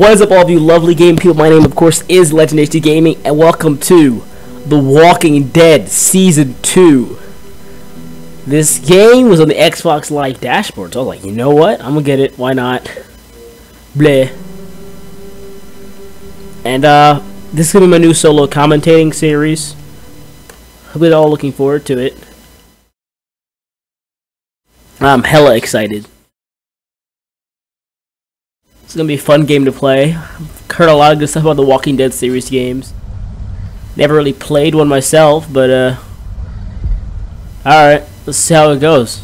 What is up, all of you lovely game people? My name, of course, is Legend HD Gaming, and welcome to The Walking Dead Season 2. This game was on the Xbox Live dashboard, so I was like, you know what? I'm gonna get it. Why not? Bleh. And, uh, this is gonna be my new solo commentating series. Hope you're all looking forward to it. I'm hella excited. It's gonna be a fun game to play. I've heard a lot of good stuff about the Walking Dead series games. Never really played one myself, but uh Alright, let's see how it goes.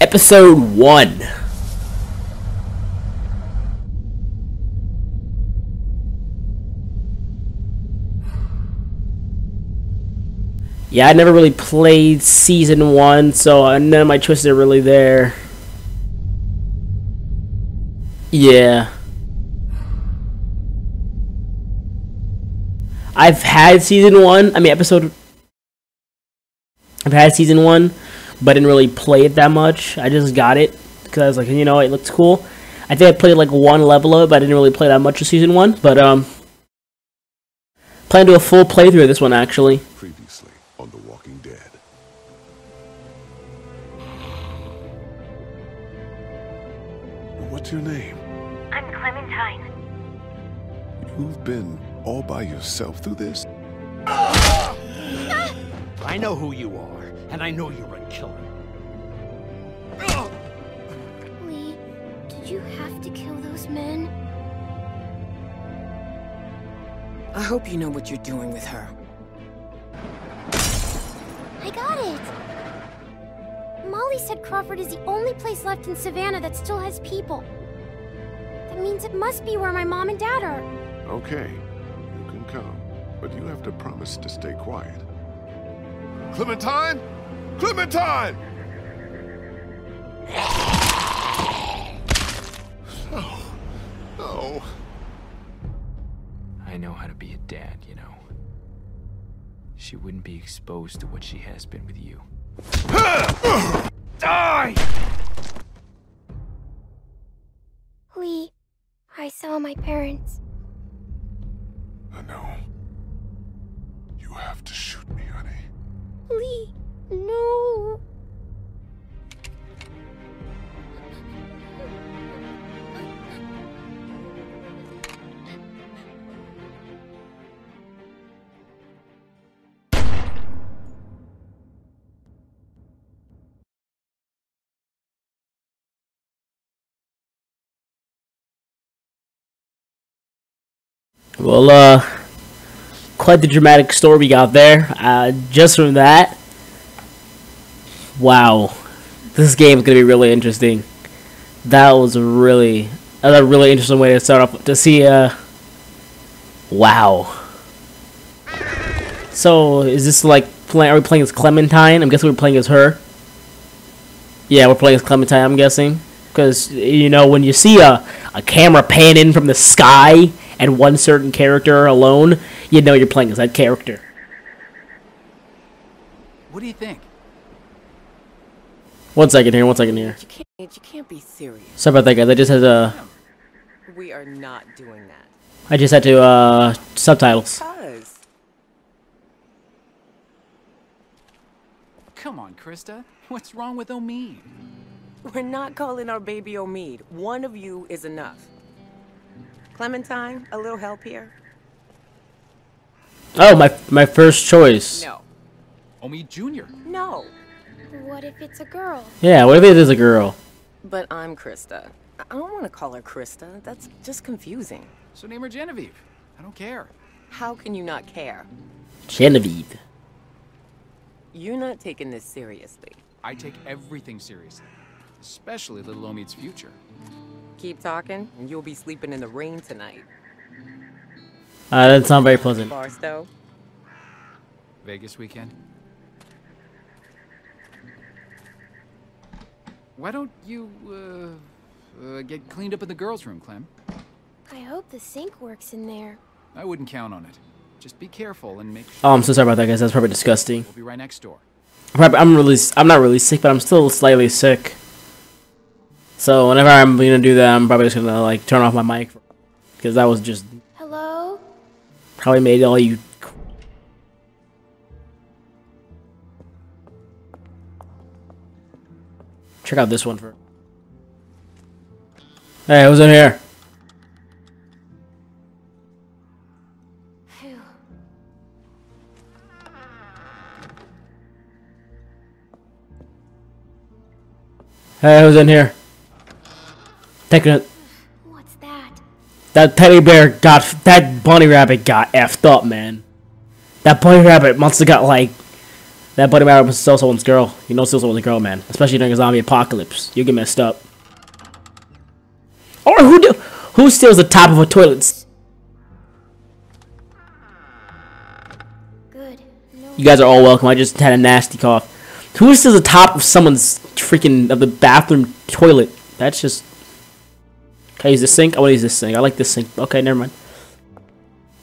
Episode 1 Yeah, I never really played season one, so uh, none of my choices are really there. Yeah. I've had season one, I mean episode I've had season one, but didn't really play it that much. I just got it because I was like, you know, it looks cool. I think I played like one level of it, but I didn't really play that much of season one. But um, plan to do a full playthrough of this one actually. What's your name? I'm Clementine. You've been all by yourself through this? I know who you are, and I know you're a killer. Lee, did you have to kill those men? I hope you know what you're doing with her. I got it! Molly said Crawford is the only place left in Savannah that still has people. That means it must be where my mom and dad are. Okay, you can come, but you have to promise to stay quiet. Clementine? Clementine! Oh, No. I know how to be a dad, you know. She wouldn't be exposed to what she has been with you. Die! We... I saw my parents. I know. You have to shoot me, honey. Well, uh, quite the dramatic story we got there. Uh, just from that, wow, this game is gonna be really interesting. That was really, a really interesting way to start off. To see, uh, wow. So, is this like, play, are we playing as Clementine? I'm guessing we're playing as her. Yeah, we're playing as Clementine, I'm guessing. Because, you know, when you see a, a camera pan in from the sky and one certain character alone, you know you're playing as that character. What do you think? One second here, one second here. You can't, you can't be serious. Sorry about that, guys. I just had to, We are not doing that. I just had to, uh, subtitles. Cuz. Come on, Christa. What's wrong with Omid? We're not calling our baby Omid. One of you is enough. Clementine, a little help here? Oh, my my first choice. No. Oh, Omi Jr. No. What if it's a girl? Yeah, what if it is a girl? But I'm Christa. I I don't want to call her Christa. That's just confusing. So name her Genevieve. I don't care. How can you not care? Genevieve. You're not taking this seriously. I take everything seriously, especially little Omid's future. Keep talking, and you'll be sleeping in the rain tonight. Uh, that doesn't very pleasant. Barstow. Vegas weekend. Why don't you uh, uh, get cleaned up in the girls' room, Clem? I hope the sink works in there. I wouldn't count on it. Just be careful and make sure Oh, I'm so sorry about that, guys. That's probably disgusting. we'll be right next door. I'm really, I'm not really sick, but I'm still slightly sick. So whenever I'm gonna do that, I'm probably just gonna like turn off my mic because that was just Hello? probably made all you. Check out this one first. Hey, who's in here? Phew. Hey, who's in here? Taking it. What's that? That teddy bear got that bunny rabbit got effed up, man. That bunny rabbit must have got like that bunny rabbit was still someone's girl. You know, still someone's girl, man. Especially during a zombie apocalypse, you get messed up. Or who do who steals the top of a toilet? Good. No. You guys are all welcome. I just had a nasty cough. Who steals the top of someone's freaking of the bathroom toilet? That's just. Can I use this sink? I want to use this sink. I like this sink. Okay, never mind.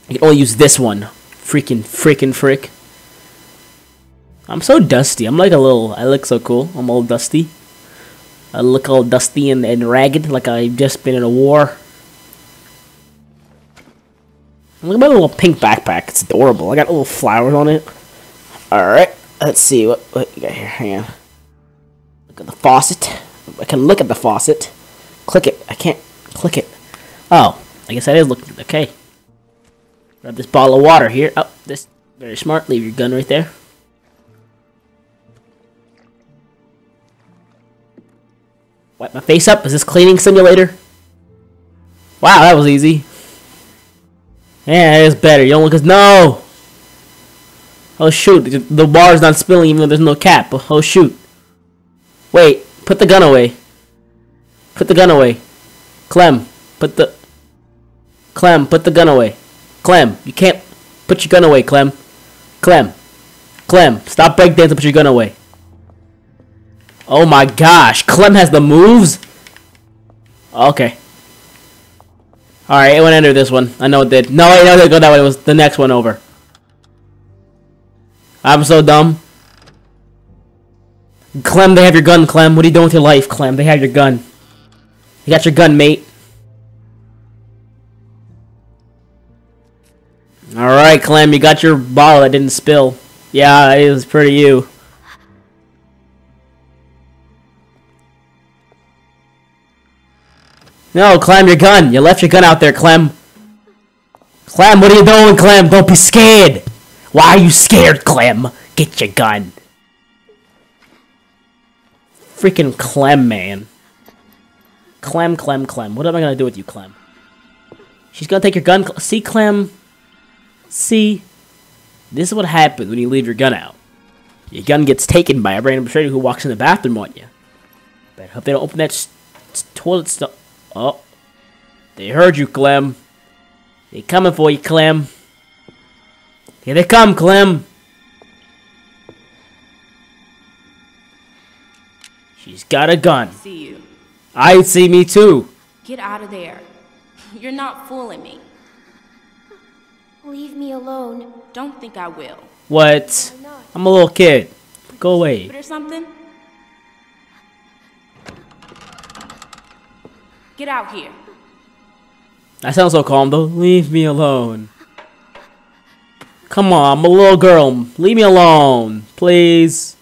I can only use this one. Freaking, freaking, frick. I'm so dusty. I'm like a little. I look so cool. I'm all dusty. I look all dusty and, and ragged, like I've just been in a war. Look at my little pink backpack. It's adorable. I got little flowers on it. Alright, let's see what, what you got here. Hang on. Look at the faucet. I can look at the faucet. Click it. I can't click it. Oh, I guess that is looking okay. Grab this bottle of water here. Oh, this very smart. Leave your gun right there. Wipe my face up. Is this cleaning simulator? Wow, that was easy. Yeah, it is better. You don't look as no. Oh shoot, the- water's not spilling even though there's no cap. Oh shoot. Wait, put the gun away. Put the gun away. Clem, put the Clem, put the gun away. Clem, you can't put your gun away, Clem. Clem. Clem, stop breakdancing and put your gun away. Oh my gosh, Clem has the moves? Okay. Alright, it went under this one. I know it did. No, wait, no, it didn't go that way. It was the next one over. I'm so dumb. Clem, they have your gun, Clem. What are you doing with your life, Clem? They have your gun. You got your gun, mate. Alright, Clem, you got your bottle that didn't spill. Yeah, it was pretty you. No, Clem, your gun. You left your gun out there, Clem. Clem, what are you doing, Clem? Don't be scared. Why are you scared, Clem? Get your gun. Freaking Clem, man. Clem, Clem, Clem. What am I gonna do with you, Clem? She's gonna take your gun. See, Clem? See? This is what happens when you leave your gun out. Your gun gets taken by a random stranger who walks in the bathroom on you. Better hope they don't open that toilet stuff. Oh. They heard you, Clem. They coming for you, Clem. Here they come, Clem. She's got a gun. See you. I see me too. Get out of there. You're not fooling me. Leave me alone. Don't think I will. What? I'm a little kid. Go away. Or something? Get out here. I sound so calm though. Leave me alone. Come on, I'm a little girl. Leave me alone, please.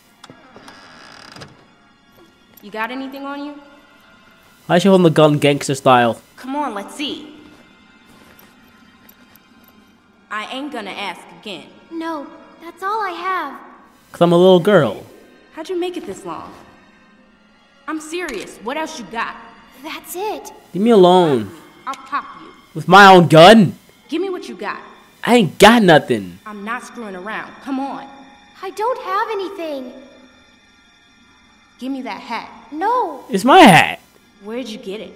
You got anything on you? Why is she holding the gun gangster style? Come on, let's see. I ain't gonna ask again. No, that's all I have. Cause I'm a little girl. How'd you make it this long? I'm serious. What else you got? That's it. Leave me alone. I'll pop you. With my own gun? Give me what you got. I ain't got nothing. I'm not screwing around. Come on. I don't have anything. Give me that hat. No. It's my hat. Where'd you get it?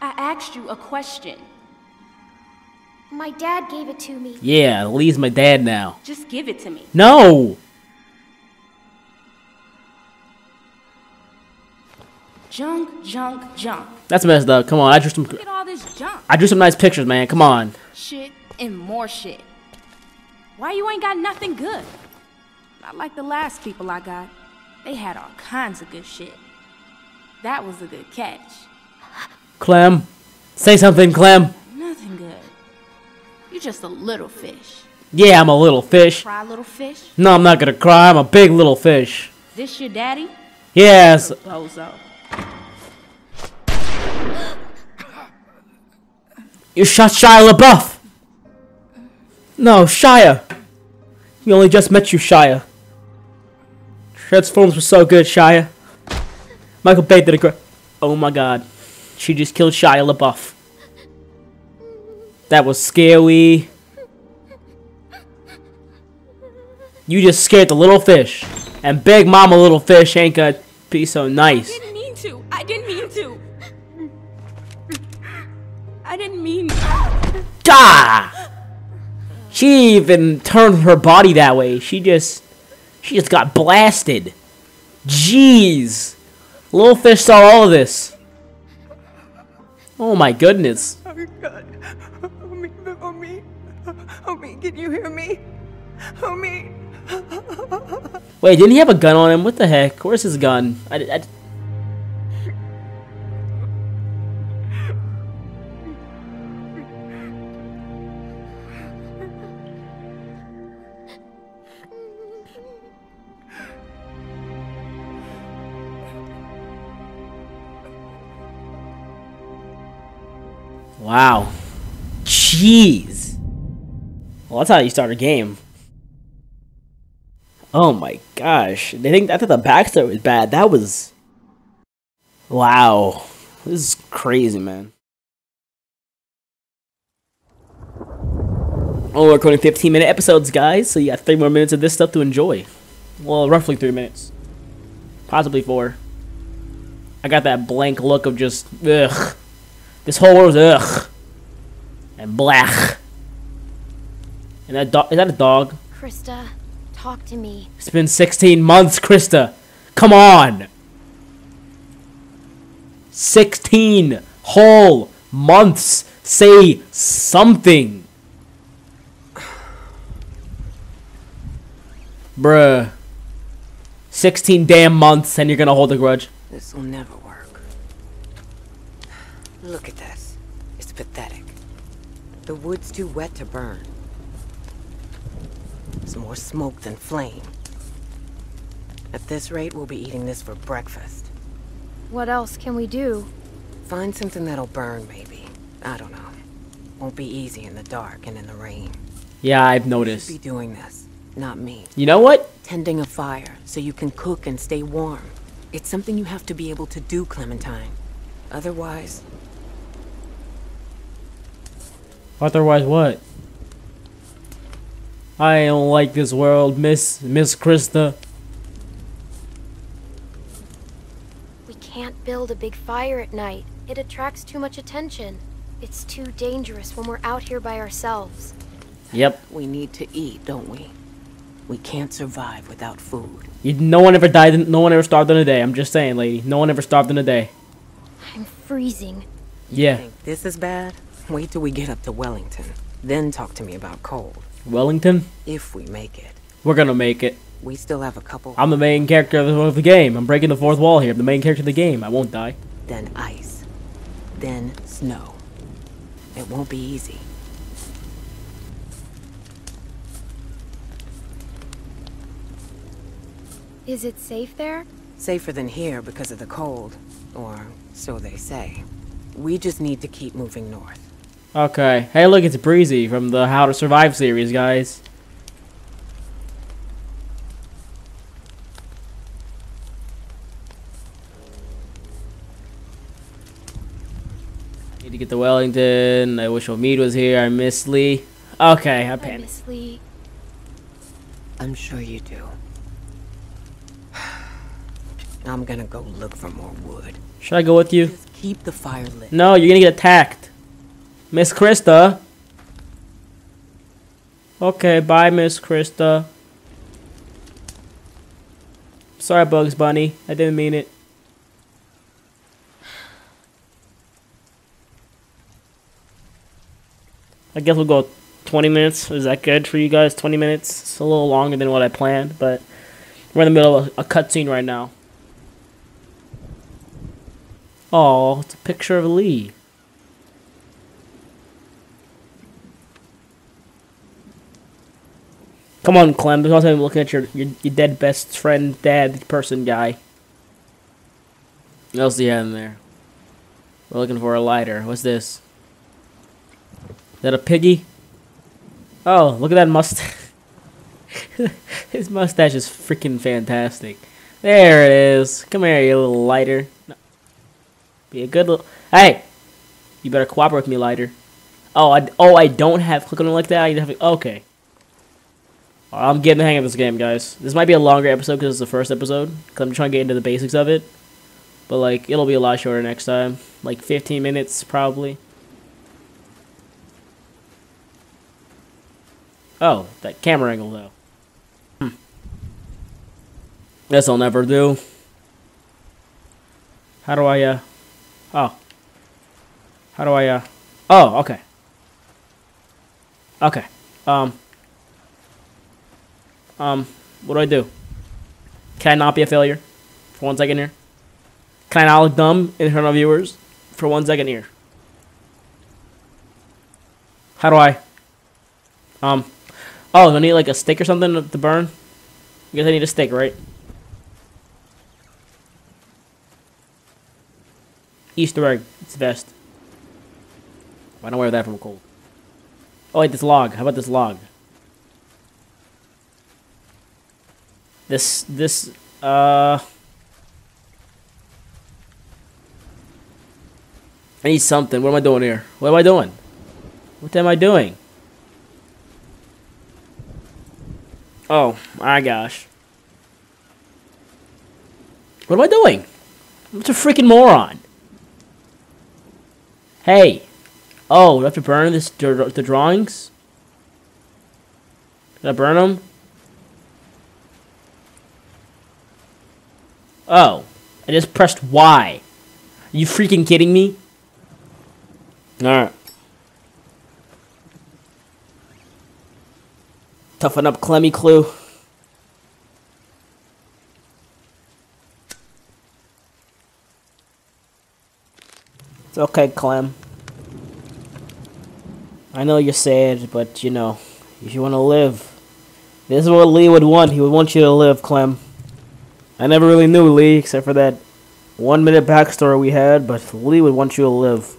I asked you a question. My dad gave it to me. Yeah, Lee's my dad now. Just give it to me. No! Junk, junk, junk. That's messed up. Come on, I drew some. Look at all this junk. I drew some nice pictures, man. Come on. Shit and more shit. Why you ain't got nothing good? Not like the last people I got. They had all kinds of good shit. That was a good catch. Clem, say something, Clem. Nothing good. You're just a little fish. Yeah, I'm a little fish. Cry, little fish. No, I'm not gonna cry. I'm a big little fish. This your daddy? Yes. Bozo. You shot Shia LaBeouf. No, Shia. We only just met you, Shia. Transformers were so good, Shia. Michael Bay did a great. Oh my God, she just killed Shia LaBeouf. That was scary. You just scared the little fish, and Big Mama Little Fish ain't gonna be so nice. I didn't mean to. I didn't mean to. I didn't mean. Ah! She even turned her body that way. She just, she just got blasted. Jeez, little fish saw all of this. Oh my goodness. Oh God. Oh homie, homie. Oh homie, oh can you hear me? Homie. Wait, didn't he have a gun on him? What the heck? Where's his gun? I, I, Wow. Jeez. Well, that's how you start a game. Oh my gosh. They think I thought the backstory was bad. That was Wow. This is crazy, man. Oh, we're recording 15 minute episodes, guys, so you got three more minutes of this stuff to enjoy. Well, roughly three minutes. Possibly four. I got that blank look of just ugh. This whole world is ugh. And black. And that dog is that a dog? Christa, talk to me. It's been 16 months, Christa. Come on. 16 whole months. Say something. Bruh. 16 damn months and you're gonna hold a grudge. This will never work. Look at this. It's pathetic. The wood's too wet to burn. There's more smoke than flame. At this rate, we'll be eating this for breakfast. What else can we do? Find something that'll burn, maybe. I don't know. Won't be easy in the dark and in the rain. Yeah, I've noticed. Be noticed. doing this, not me. You know what? Tending a fire so you can cook and stay warm. It's something you have to be able to do, Clementine. Otherwise, Otherwise, what? I don't like this world, Miss Miss Christa. We can't build a big fire at night. It attracts too much attention. It's too dangerous when we're out here by ourselves. Yep. we need to eat, don't we? We can't survive without food. You, no one ever died. in- No one ever starved in a day. I'm just saying, lady. No one ever starved in a day. I'm freezing. Yeah. Think this is bad? Wait till we get up to Wellington. Then talk to me about cold. Wellington. If we make it. We're gonna make it. We still have a couple. I'm the main character of the, of the game. I'm breaking the fourth wall here. I'm the main character of the game. I won't die. Then ice. Then snow. It won't be easy. Is it safe there? Safer than here because of the cold. Or so they say. We just need to keep moving north. Okay. Hey, look, it's Breezy from the How to Survive series, guys. Need to get to Wellington. I wish Omid was here. I miss Lee. Okay, I I panicked. miss Lee. I'm sure you do. I'm gonna go look for more wood. Should I go with you? Just keep the fire lit. No, you're gonna get attacked. Miss Christa. Okay, bye, Miss Christa. Sorry, Bugs Bunny. I didn't mean it. I guess we'll go 20 minutes. Is that good for you guys? 20 minutes? It's a little longer than what I planned, but We're in the middle of a cutscene right now. Oh, it's a picture of Lee. Come on, Clem. There's also looking at your, your your dead best friend, dad person guy. What else do you have in there? We're looking for a lighter. What's this? Is that a piggy? Oh, look at that mustache. His mustache is freaking fantastic. There it is. Come here, you little lighter. No. Be a good little. Hey, you better cooperate with me, lighter. Oh, I oh I don't have click on like that. I have okay. I'm getting the hang of this game, guys. This might be a longer episode because it's the first episode. Cause I'm trying to get into the basics of it. But like, it'll be a lot shorter next time. Like 15 minutes, probably. Oh, that camera angle though. Hmm. This I'll never do. How do I, uh... Oh. How do I, uh... Oh, okay. Okay. Um... Um, what do I do? Can I not be a failure? For one second here. Can I not look dumb in front of viewers? For one second here. How do I? Um, oh, do I need like a stick or something to burn? I guess I need a stick, right? Easter egg. It's vest. Why don't wear that from a cold? Oh wait, this log. How about this log? This, this, uh... I need something. What am I doing here? What am I doing? What am I doing? Oh, my gosh. What am I doing? I'm such a freaking moron. Hey. Oh, do I have to burn this, the drawings? Did I burn them? Oh, I just pressed Y. Are you freaking kidding me? Alright. Toughen up, Clemmy Clue. It's okay, Clem. I know you're sad, but you know, if you want to live, this is what Lee would want. He would want you to live, Clem. I never really knew Lee, except for that one minute backstory we had, but Lee would want you to live.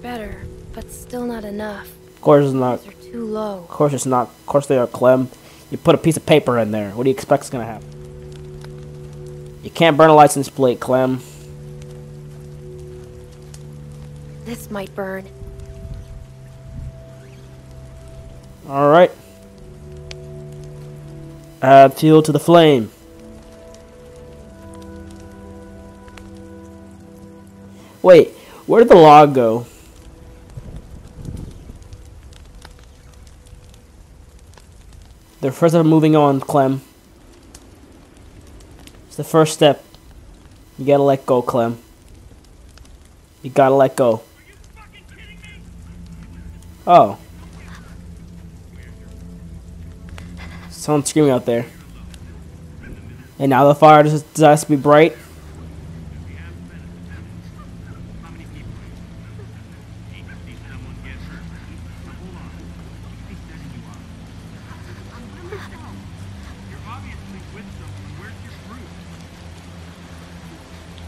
Better, but still not enough. Of course it's not. They're too low. Of course it's not. Of course they are, Clem. You put a piece of paper in there. What do you expect is going to happen? You can't burn a license plate, Clem. This might burn. Alright. Add fuel to the flame. Wait, where did the log go? The first step of moving on, Clem. It's the first step. You gotta let go, Clem. You gotta let go. Oh. Someone's screaming out there. And now the fire decides to be bright.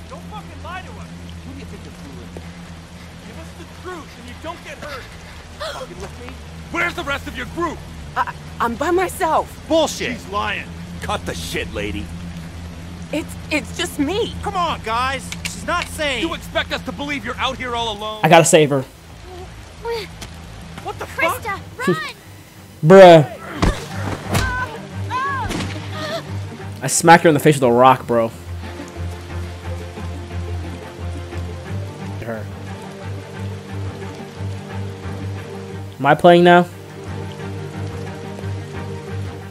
Don't fucking lie to us! Who do you think you're fooling? Give us the truth and you don't get hurt! fucking with me? Where's the rest of your group? I, I'm by myself. Bullshit! She's lying. Cut the shit, lady. It's it's just me. Come on, guys. She's not sane. You expect us to believe you're out here all alone? I gotta save her. What the fuck? Run! Bruh. I smacked her in the face with a rock, bro. Her. Am I playing now?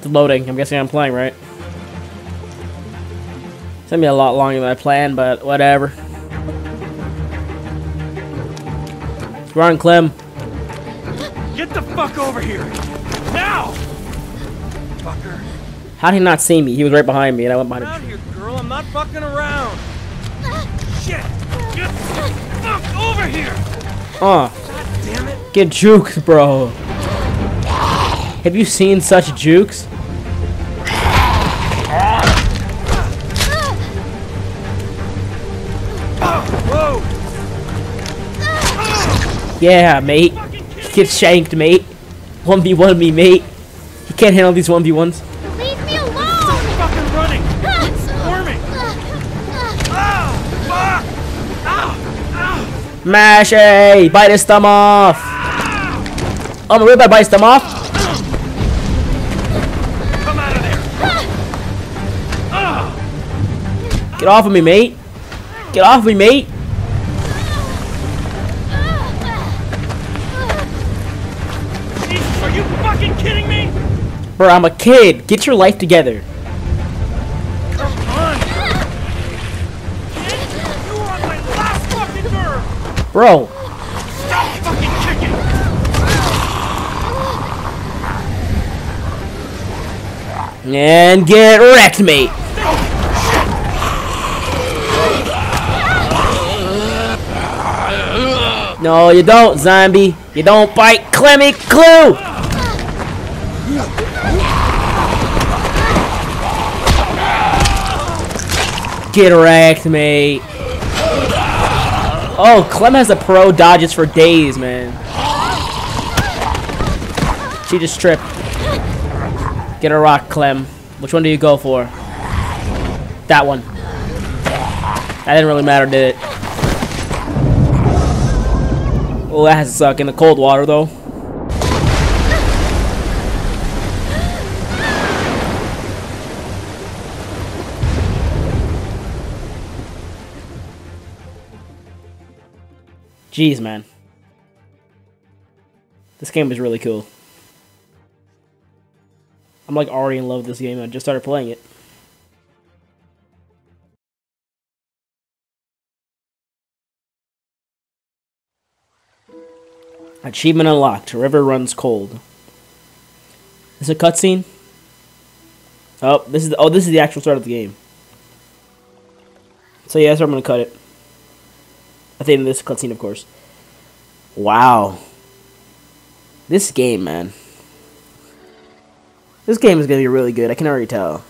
Loading. I'm guessing I'm playing, right? It's gonna be a lot longer than I planned, but whatever. Run, Clem. Get the fuck over here! Now! Fucker. How did he not see me? He was right behind me, and I went behind him. here, girl. I'm not fucking around. Shit! Get the fuck over here! Uh, God damn it! get jukes, bro. Have you seen such jukes? Yeah, mate. Get shanked, mate. 1v1 me, mate. You can't handle these 1v1s. Leave me alone! Fucking running! Squirming! Ow! Fuck! Ah, Ow! Ow! Mashy! Bite his thumb off! Oh, my rib, I bite his thumb off? Come out of there! Get off of me, mate. Get off of me, mate. Are you fucking kidding me? Bro, I'm a kid. Get your life together. Come on! Kid, you were on my last fucking nerve! Bro, Stop fucking kicking! and get wrecked, mate. No, you don't, zombie. You don't bite Clemmy Clue. Get wrecked, mate. Oh, Clem has a pro dodges for days, man. She just tripped. Get a rock, Clem. Which one do you go for? That one. That didn't really matter, did it? Oh, that has to suck in the cold water, though. Jeez, man. This game is really cool. I'm like already in love with this game. I just started playing it. Achievement unlocked. River runs cold. This is a cutscene. Oh, this is the, oh this is the actual start of the game. So yeah, so I'm gonna cut it. I think this cutscene, of course. Wow. This game, man. This game is gonna be really good. I can already tell.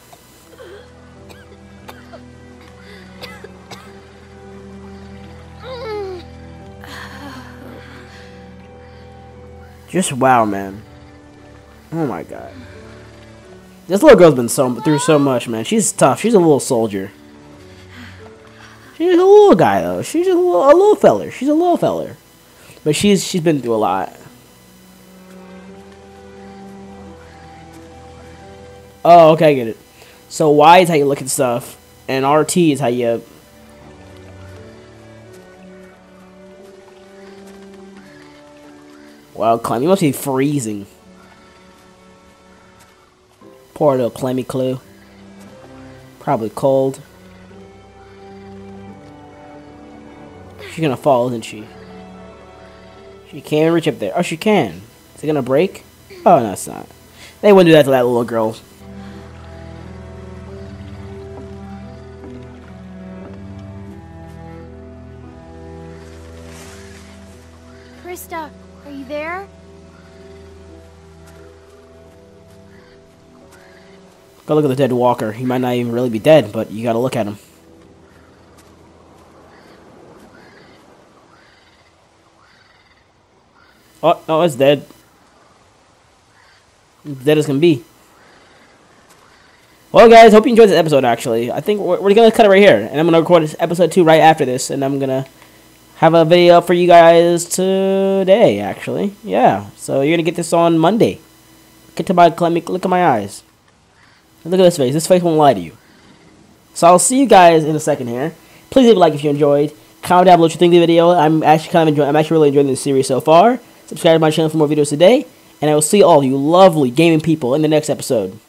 Just wow, man. Oh my god. This little girl's been so through so much, man. She's tough. She's a little soldier. She's a little guy though. She's a little, a little feller. She's a little feller. But she's she's been through a lot. Oh, okay, I get it. So Y is how you look at stuff, and RT is how you. Wow, Clem, you must be freezing. Poor little Clemmy Clue. Probably cold. She's gonna fall, isn't she? She can't reach up there. Oh, she can. Is it gonna break? Oh, no, it's not. They wouldn't do that to that little girl. Christa, are you there? Go look at the dead walker. He might not even really be dead, but you gotta look at him. Oh, no, it's dead. Dead as can be. Well, guys, hope you enjoyed this episode, actually. I think we're, we're going to cut it right here. And I'm going to record episode 2 right after this. And I'm going to have a video up for you guys today, actually. Yeah. So you're going to get this on Monday. Get to my, let me look at my eyes. Look at this face. This face won't lie to you. So I'll see you guys in a second here. Please leave a like if you enjoyed. Comment down below what you think of the video. I'm actually kind of enjoying. I'm actually really enjoying this series so far. Subscribe to my channel for more videos today, and I will see all you lovely gaming people in the next episode.